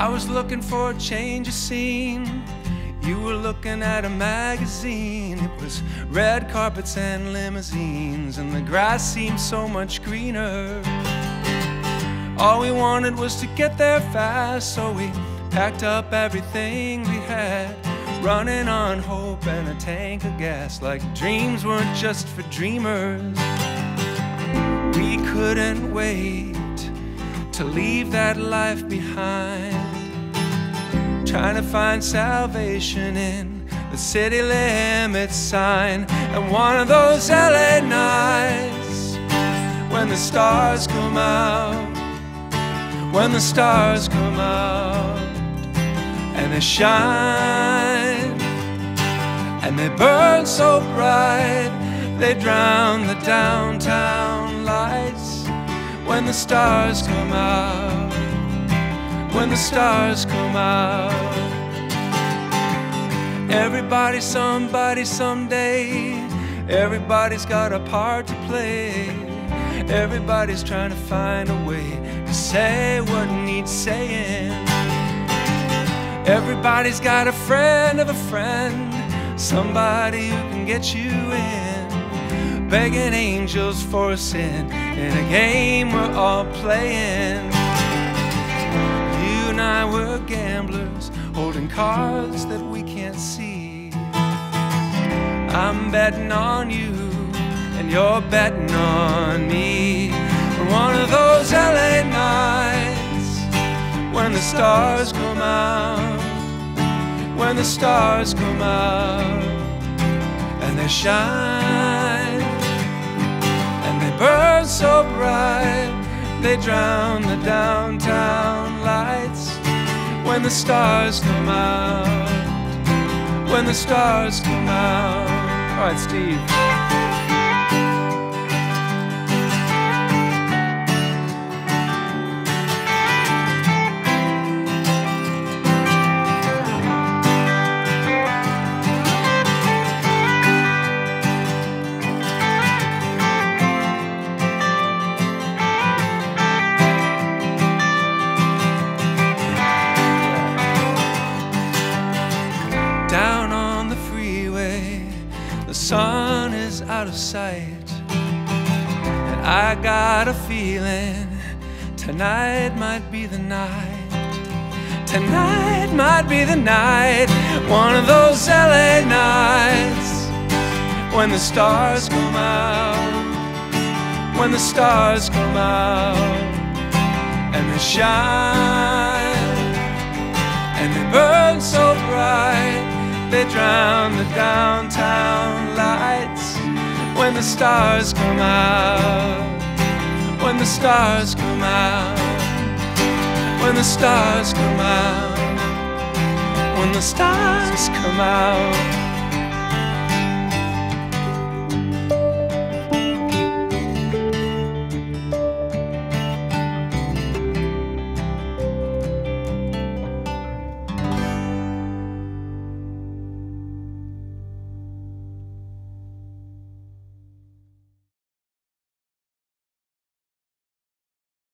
I was looking for a change of scene. You were looking at a magazine. It was red carpets and limousines, and the grass seemed so much greener. All we wanted was to get there fast, so we packed up everything we had. Running on hope and a tank of gas, like dreams weren't just for dreamers. We couldn't wait to leave that life behind. Trying to find salvation in the city limits sign. And one of those LA nights when the stars come out, when the stars come out and they shine and they burn so bright they drown the downtown lights when the stars come out when the stars come out everybody somebody someday everybody's got a part to play everybody's trying to find a way to say what needs saying Everybody's got a friend of a friend, somebody who can get you in. Begging angels for a sin in a game we're all playing. And gamblers, holding cards that we can't see. I'm betting on you, and you're betting on me. One of those LA nights when the stars come out when the stars come out and they shine and they burn so bright they drown the downtown when the stars come out. When the stars come out. All right steve The sun is out of sight. And I got a feeling tonight might be the night. Tonight might be the night. One of those LA nights when the stars come out. When the stars come out and they shine and they burn so bright they drown the downtown when the stars come out. When the stars come out. When the stars come out. When the stars come out